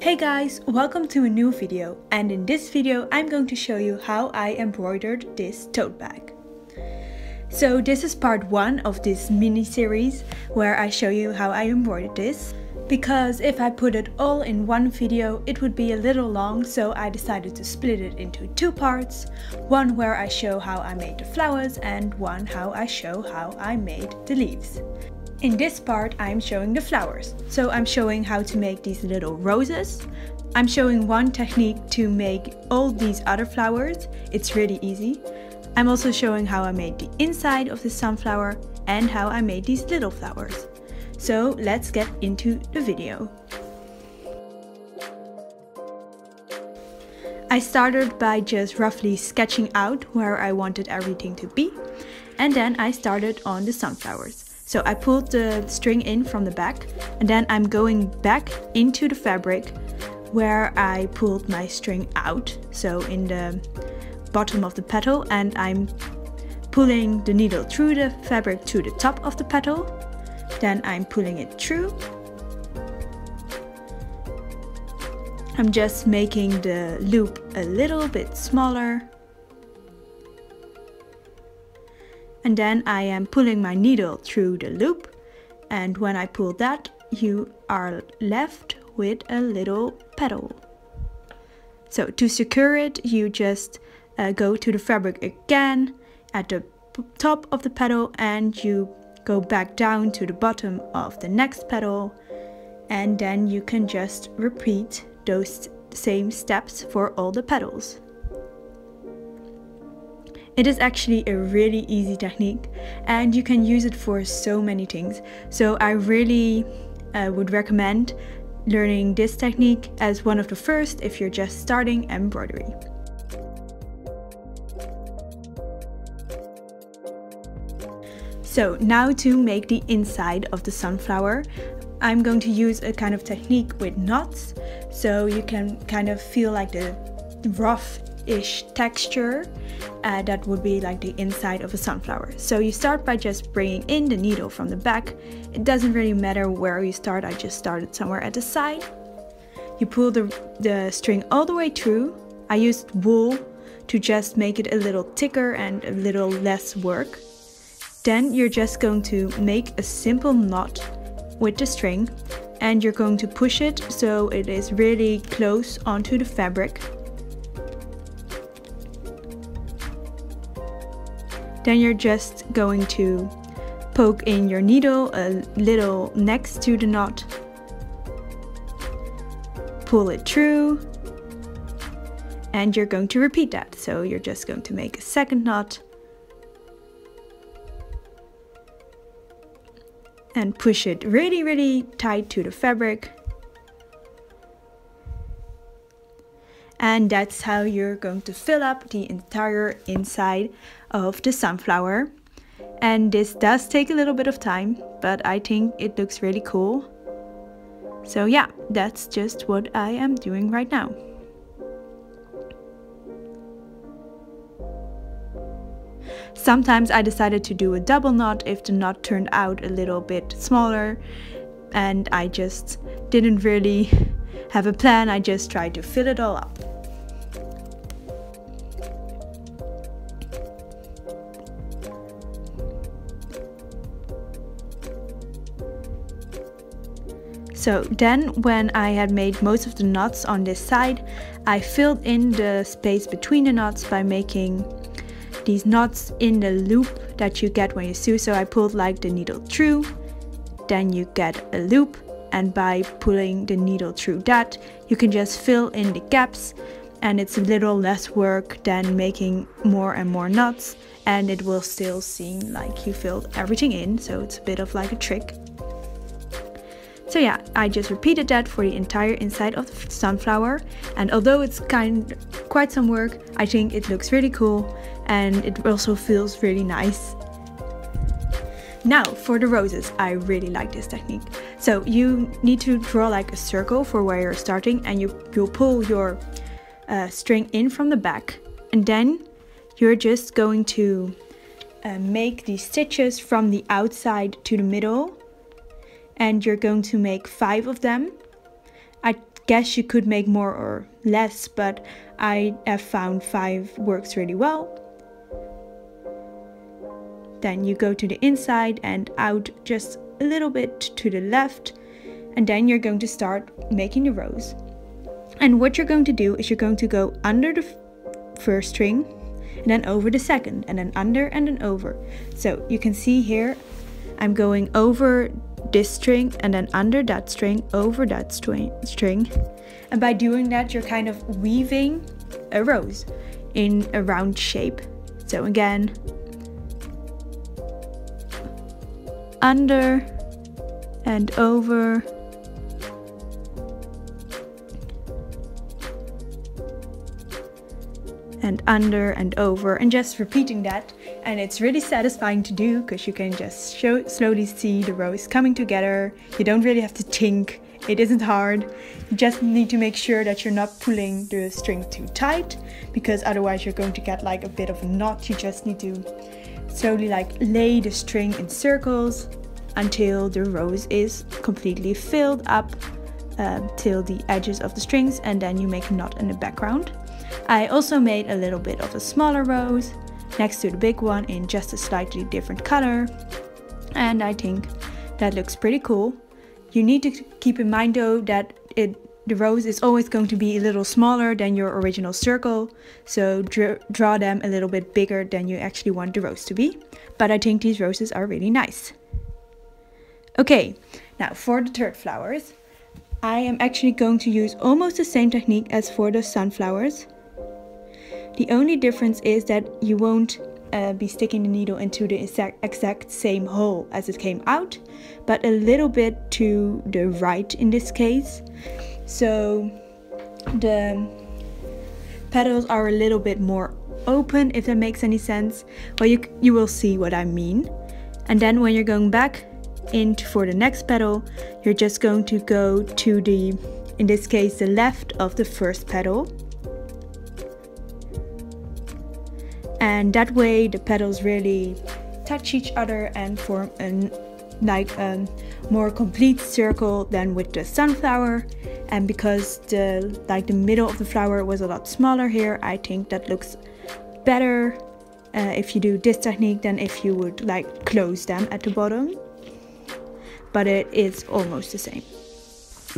Hey guys, welcome to a new video and in this video I'm going to show you how I embroidered this tote bag. So this is part 1 of this mini series where I show you how I embroidered this because if I put it all in one video it would be a little long so I decided to split it into two parts, one where I show how I made the flowers and one how I show how I made the leaves. In this part I'm showing the flowers. So I'm showing how to make these little roses. I'm showing one technique to make all these other flowers. It's really easy. I'm also showing how I made the inside of the sunflower and how I made these little flowers. So let's get into the video. I started by just roughly sketching out where I wanted everything to be and then I started on the sunflowers. So I pulled the string in from the back and then I'm going back into the fabric where I pulled my string out, so in the bottom of the petal and I'm pulling the needle through the fabric to the top of the petal, then I'm pulling it through. I'm just making the loop a little bit smaller and then I am pulling my needle through the loop and when I pull that you are left with a little petal. So to secure it you just uh, go to the fabric again at the top of the petal and you go back down to the bottom of the next petal and then you can just repeat those same steps for all the petals. It is actually a really easy technique and you can use it for so many things. So I really uh, would recommend learning this technique as one of the first if you're just starting embroidery. So now to make the inside of the sunflower, I'm going to use a kind of technique with knots so you can kind of feel like the rough ish texture uh, that would be like the inside of a sunflower. So you start by just bringing in the needle from the back. It doesn't really matter where you start, I just started somewhere at the side. You pull the, the string all the way through. I used wool to just make it a little thicker and a little less work. Then you're just going to make a simple knot with the string and you're going to push it so it is really close onto the fabric Then you're just going to poke in your needle a little next to the knot. Pull it through. And you're going to repeat that. So you're just going to make a second knot. And push it really, really tight to the fabric. and that's how you're going to fill up the entire inside of the sunflower. And this does take a little bit of time, but I think it looks really cool. So yeah, that's just what I am doing right now. Sometimes I decided to do a double knot if the knot turned out a little bit smaller and I just didn't really have a plan, I just tried to fill it all up. So then when I had made most of the knots on this side, I filled in the space between the knots by making these knots in the loop that you get when you sew. So I pulled like the needle through, then you get a loop and by pulling the needle through that, you can just fill in the gaps and it's a little less work than making more and more knots and it will still seem like you filled everything in so it's a bit of like a trick so yeah, I just repeated that for the entire inside of the sunflower and although it's kind quite some work, I think it looks really cool and it also feels really nice. Now for the roses, I really like this technique. So you need to draw like a circle for where you're starting and you, you'll pull your uh, string in from the back and then you're just going to uh, make these stitches from the outside to the middle and you're going to make five of them. I guess you could make more or less, but I have found five works really well. Then you go to the inside and out just a little bit to the left, and then you're going to start making the rows. And what you're going to do is you're going to go under the first string and then over the second and then under and then over. So you can see here I'm going over this string and then under that string over that string string. And by doing that you're kind of weaving a rose in a round shape. So again under and over and under and over and just repeating that. And it's really satisfying to do because you can just show, slowly see the rows coming together. You don't really have to think. It isn't hard. You just need to make sure that you're not pulling the string too tight because otherwise you're going to get like a bit of a knot. You just need to slowly like lay the string in circles until the rose is completely filled up uh, till the edges of the strings and then you make a knot in the background I also made a little bit of a smaller rose next to the big one in just a slightly different color and I think that looks pretty cool. You need to keep in mind though that it the rose is always going to be a little smaller than your original circle, so dr draw them a little bit bigger than you actually want the rose to be. But I think these roses are really nice. Okay, now for the third flowers, I am actually going to use almost the same technique as for the sunflowers. The only difference is that you won't uh, be sticking the needle into the exact, exact same hole as it came out, but a little bit to the right in this case. So the petals are a little bit more open, if that makes any sense. Well, you, you will see what I mean. And then when you're going back into for the next petal, you're just going to go to the, in this case, the left of the first petal and that way the petals really touch each other and form a like a more complete circle than with the sunflower. And because the like the middle of the flower was a lot smaller here I think that looks better uh, if you do this technique than if you would like close them at the bottom. But it is almost the same.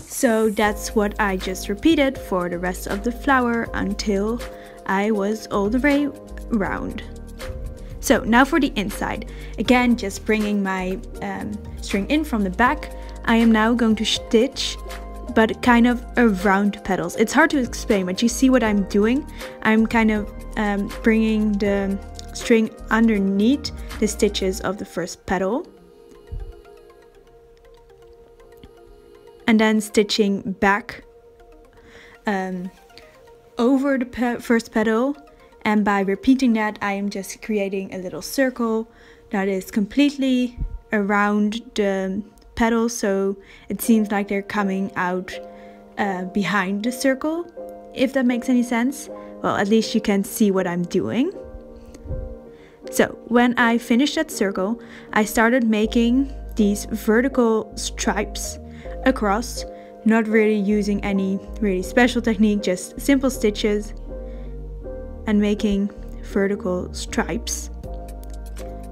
So that's what I just repeated for the rest of the flower until I was all the way round. So now for the inside. Again, just bringing my um, string in from the back. I am now going to stitch, but kind of around petals. It's hard to explain, but you see what I'm doing? I'm kind of um, bringing the string underneath the stitches of the first petal. And then stitching back um, over the pe first petal and by repeating that I am just creating a little circle that is completely around the petals so it seems like they're coming out uh, behind the circle if that makes any sense. Well at least you can see what I'm doing. So when I finished that circle I started making these vertical stripes across not really using any really special technique just simple stitches and making vertical stripes.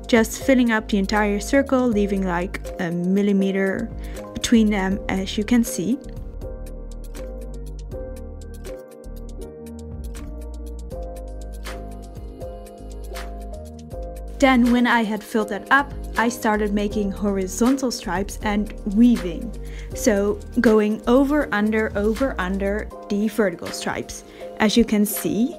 Just filling up the entire circle, leaving like a millimeter between them as you can see. Then when I had filled that up, I started making horizontal stripes and weaving. So going over, under, over, under the vertical stripes. As you can see,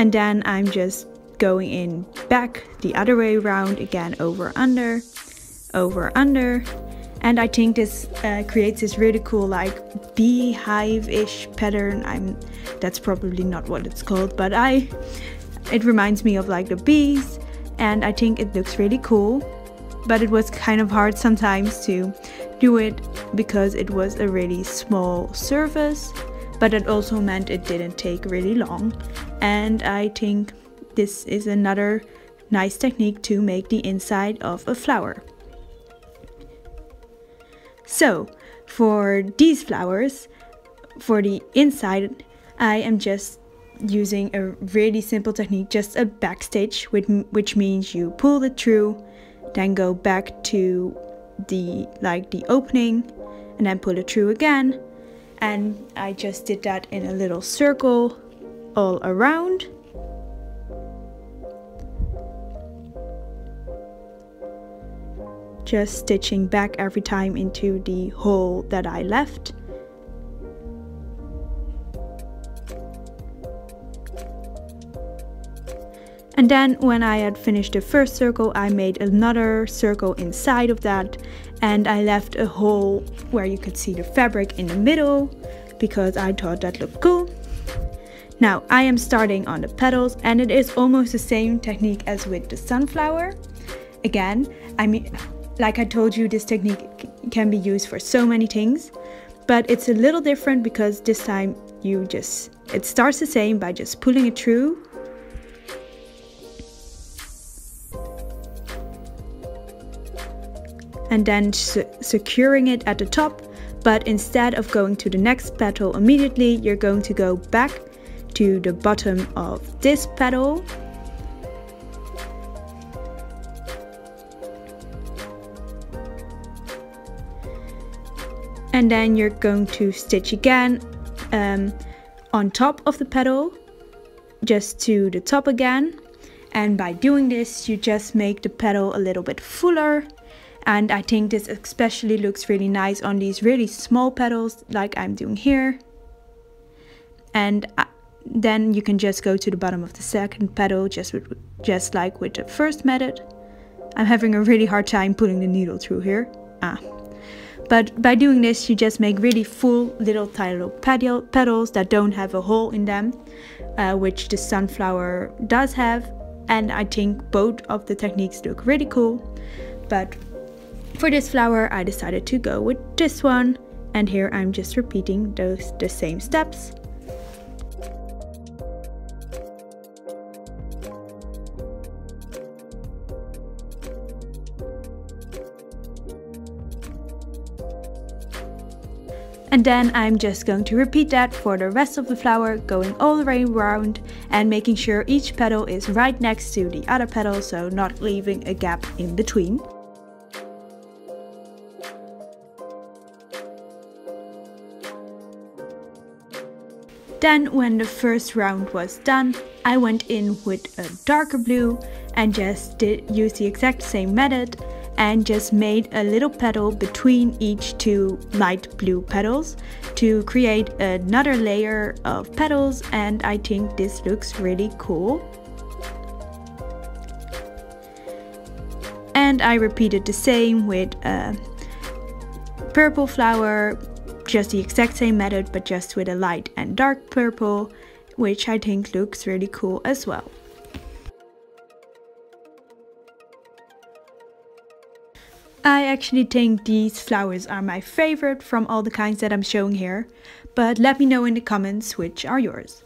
and then I'm just going in back the other way around again over under over under and I think this uh, creates this really cool like beehive-ish pattern I'm that's probably not what it's called but I it reminds me of like the bees and I think it looks really cool but it was kind of hard sometimes to do it because it was a really small surface but it also meant it didn't take really long and I think this is another nice technique to make the inside of a flower. So, For these flowers, for the inside, I am just using a really simple technique, just a backstitch, which, which means you pull it through, then go back to the like the opening and then pull it through again. And I just did that in a little circle all around. Just stitching back every time into the hole that I left And then when I had finished the first circle, I made another circle inside of that and I left a hole where you could see the fabric in the middle because I thought that looked cool. Now I am starting on the petals and it is almost the same technique as with the sunflower. Again, I mean, like I told you, this technique can be used for so many things, but it's a little different because this time you just, it starts the same by just pulling it through and then securing it at the top. But instead of going to the next petal immediately you're going to go back to the bottom of this petal. And then you're going to stitch again um, on top of the petal just to the top again. And by doing this you just make the petal a little bit fuller and I think this especially looks really nice on these really small petals like I'm doing here. And uh, then you can just go to the bottom of the second petal just with, just like with the first method. I'm having a really hard time putting the needle through here. Ah. But by doing this you just make really full little tiny petals that don't have a hole in them uh, which the sunflower does have. And I think both of the techniques look really cool. But for this flower I decided to go with this one and here I'm just repeating those the same steps. And then I'm just going to repeat that for the rest of the flower, going all the way around and making sure each petal is right next to the other petal, so not leaving a gap in between. Then when the first round was done, I went in with a darker blue and just did use the exact same method and just made a little petal between each two light blue petals to create another layer of petals and I think this looks really cool. And I repeated the same with a purple flower just the exact same method but just with a light and dark purple, which I think looks really cool as well. I actually think these flowers are my favorite from all the kinds that I'm showing here, but let me know in the comments which are yours.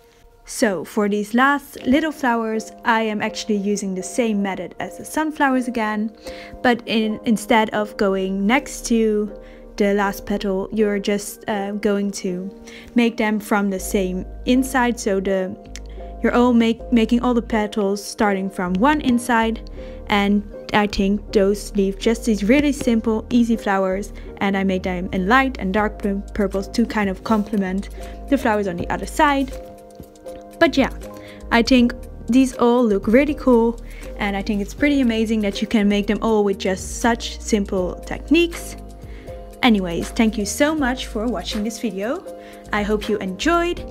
So for these last little flowers, I am actually using the same method as the sunflowers again, but in, instead of going next to the last petal you're just uh, going to make them from the same inside. So the you're all make, making all the petals starting from one inside. And I think those leave just these really simple easy flowers. And I made them in light and dark purples to kind of complement the flowers on the other side. But yeah I think these all look really cool. And I think it's pretty amazing that you can make them all with just such simple techniques Anyways, thank you so much for watching this video. I hope you enjoyed.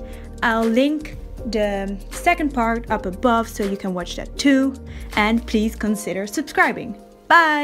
I'll link the second part up above so you can watch that too. And please consider subscribing. Bye!